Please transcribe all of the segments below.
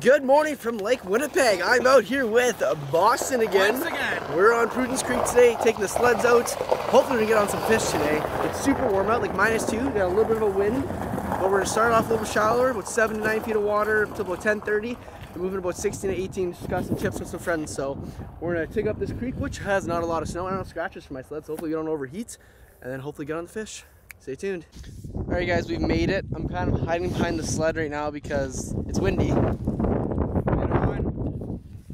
Good morning from Lake Winnipeg. I'm out here with Boston again. Again. We're on Prudence Creek today, taking the sleds out. Hopefully we can get on some fish today. It's super warm out, like minus two, got a little bit of a wind. But we're gonna start off a little shallower with seven to nine feet of water up to about 10:30. We're moving about 16 to 18, just got some chips with some friends. So we're gonna take up this creek, which has not a lot of snow. I don't have scratchers for my sled, so hopefully we don't overheat. And then hopefully get on the fish. Stay tuned. All right guys, we've made it. I'm kind of hiding behind the sled right now because it's windy.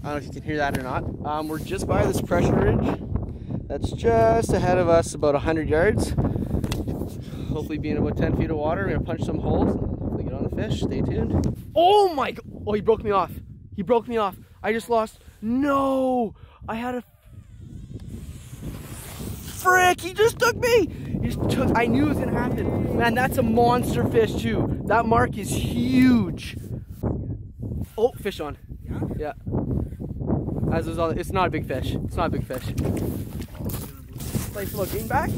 I don't know if you can hear that or not. Um, we're just by this pressure ridge. That's just ahead of us, about 100 yards. Hopefully being about 10 feet of water. We're gonna punch some holes. Hopefully get on the fish. Stay tuned. Oh my! Oh, he broke me off. He broke me off. I just lost. No! I had a frick! He just took me! He just took, I knew it was gonna happen. Man, that's a monster fish too. That mark is huge. Oh, fish on. Yeah? Yeah. As is all, it's not a big fish. It's not a big fish. Greenback.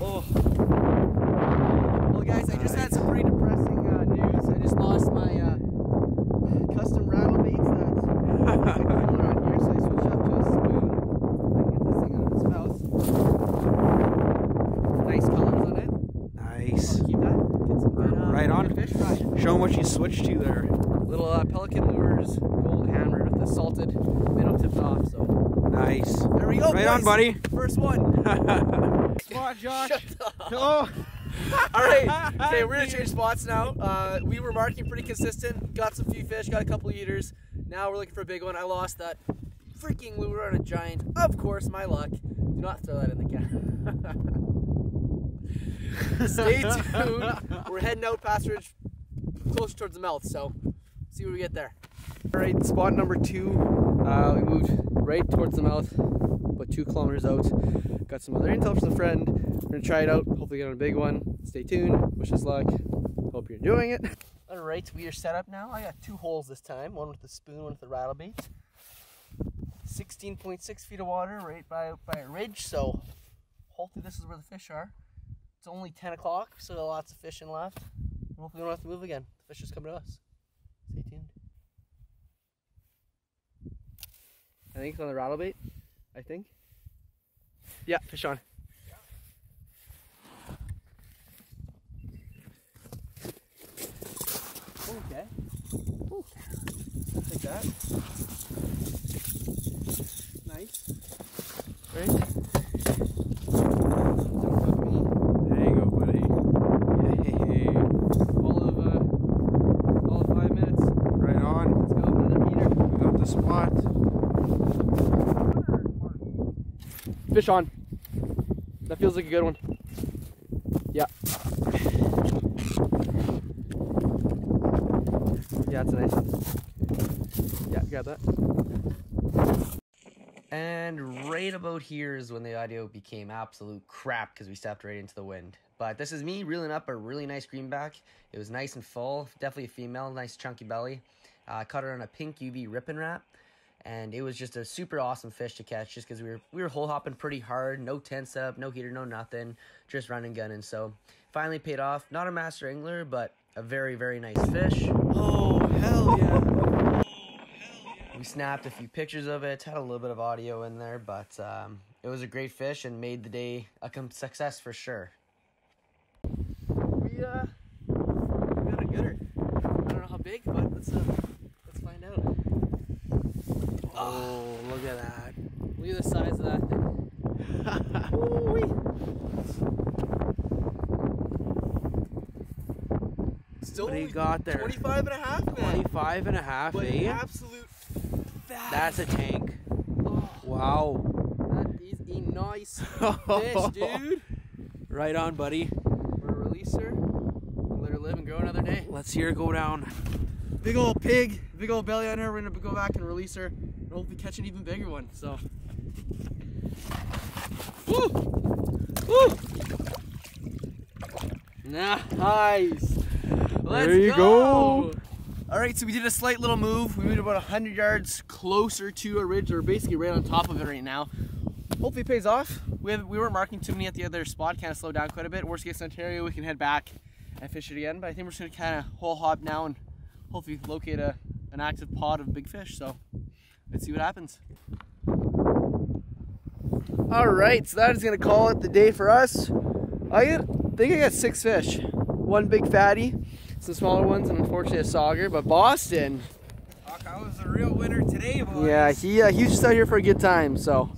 Oh. Well, guys, I just had some pretty depressing uh, news. I just lost my uh, custom rattle baits that I couldn't around here, so I switched up to a spoon. I can get this thing out of its mouth. Nice colors on it. Nice. I'll keep that. Get some good, uh, Right on. fish. Show them what you switched to there. Little uh, Pelican lures, gold hammered with the tipped off. So Nice. there we go. Right on, buddy. First one. Spot, Josh. Shut up. Oh. All right. Okay, we're gonna change spots now. Uh, we were marking pretty consistent. Got some few fish. Got a couple eaters. Now we're looking for a big one. I lost that freaking lure on a giant. Of course, my luck. Do not throw that in the camera. Stay tuned. We're heading out past ridge, closer towards the mouth. So, see what we get there. All right, spot number two. Uh, we moved right towards the mouth, about two kilometers out. Got some other intel from a friend. We're gonna try it out. Hopefully get on a big one. Stay tuned. Wish us luck. Hope you're enjoying it. All right, we are set up now. I got two holes this time. One with the spoon, one with the rattle bait. 16.6 feet of water right by by a ridge. So hopefully this is where the fish are. It's only 10 o'clock, so lots of fishing left. Hopefully we don't have to move again. The fish is coming to us. Stay tuned. I think it's on the rattle bait. I think. Yeah, fish on. Okay. Ooh. Take that. Nice. Right? Don't hook me. There you go, buddy. All of uh, all of five minutes. Right on. Let's go. Another eater. We got the spot. Fish on. That feels like a good one. Yeah. Yeah, it's a nice one. Yeah, grab that. And right about here is when the audio became absolute crap because we stepped right into the wind. But this is me reeling up a really nice greenback. It was nice and full, definitely a female, nice chunky belly. Uh, caught her on a pink UV Rippin' Rap, and it was just a super awesome fish to catch just because we were we were hole hopping pretty hard, no tent setup, no heater, no nothing, just running gunning. So finally paid off. Not a master angler, but a very very nice fish. Oh, hell yeah. We snapped a few pictures of it, had a little bit of audio in there, but um, it was a great fish and made the day a com- success for sure. We, uh, we got a gooder. I don't know how big, but let's, uh, let's find out. Oh, look at that. Look at the size of that thing. Still What do you got there? 25 and a half, man. 25 and a half, But eh? absolute fat. That's a tank. Oh, Wow. that is a nice fish, dude. Right on, buddy. We're gonna release her, and let her live and grow another day. Let's hear it go down. Big old pig, big old belly on her. We're gonna go back and release her, and hopefully catch an even bigger one. So. Woo! Woo! Nice. Let's There you go. All right, so we did a slight little move. We moved about 100 yards closer to a ridge. We're basically right on top of it right now. Hopefully it pays off. We, have, we weren't marking too many at the other spot, kind of slowed down quite a bit. Worst case in Ontario, we can head back and fish it again. But I think we're just gonna kind of hole hop now and hopefully locate a an active pod of big fish. So let's see what happens. All right, so that is gonna call it the day for us. I get, think I got six fish, one big fatty, some smaller ones, and unfortunately a sauger. But Boston, I was a real winner today, boys. yeah, he uh, he's just out here for a good time. So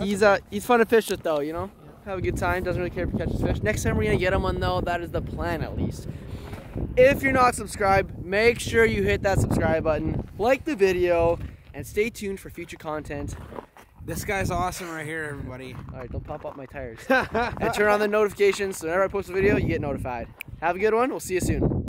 he's uh he's fun to fish with though, you know. Have a good time. Doesn't really care if he catches fish. Next time we're gonna get him one though. That is the plan at least. If you're not subscribed, make sure you hit that subscribe button, like the video, and stay tuned for future content. This guy's awesome right here, everybody. All right, don't pop up my tires. and turn on the notifications so whenever I post a video, you get notified. Have a good one. We'll see you soon.